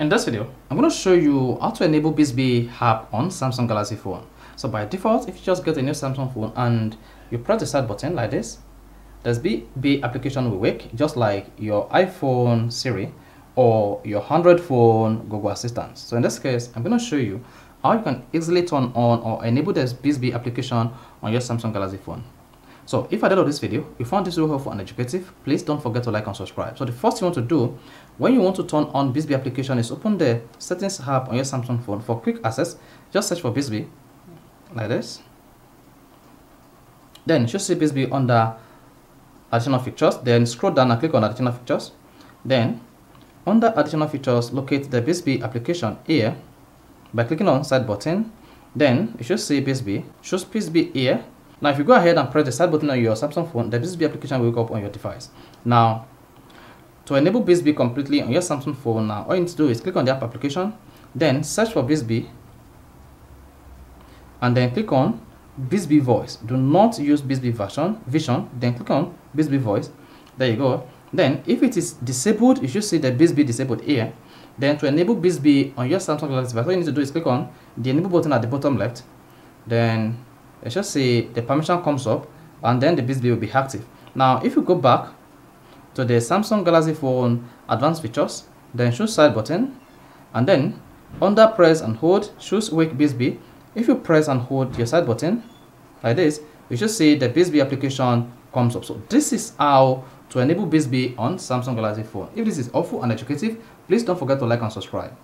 In this video, I'm going to show you how to enable Bixby app on Samsung Galaxy phone. So by default, if you just get a new Samsung phone and you press the start button like this, this Bixby application will wake just like your iPhone Siri or your Android phone Google Assistant. So in this case, I'm going to show you how you can easily turn on or enable this Bixby application on your Samsung Galaxy phone. So if at the end of this video, you found this video helpful and educative, please don't forget to like and subscribe. So the first you want to do when you want to turn on Bixby application is open the settings app on your Samsung phone. For quick access, just search for Bixby like this. Then you should see Bixby under additional features. Then scroll down and click on additional features. Then under additional features, locate the Bixby application here by clicking on side button. Then you should see Bixby. Choose Bixby here now, if you go ahead and press the start button on your Samsung phone, the Bixby application will wake up on your device. Now, to enable Bixby completely on your Samsung phone, now all you need to do is click on the app application, then search for Bixby, and then click on Bixby Voice. Do not use Bixby version, Vision, then click on Bixby Voice. There you go. Then, if it is disabled, you should see the Bixby disabled here. Then, to enable Bixby on your Samsung device, all you need to do is click on the enable button at the bottom left. Then let's just say the permission comes up and then the Bixby will be active. Now, if you go back to the Samsung Galaxy phone advanced features, then choose side button and then under press and hold, choose wake Bixby. If you press and hold your side button like this, you should see the Bixby application comes up. So this is how to enable Bixby on Samsung Galaxy phone. If this is helpful and educative, please don't forget to like and subscribe.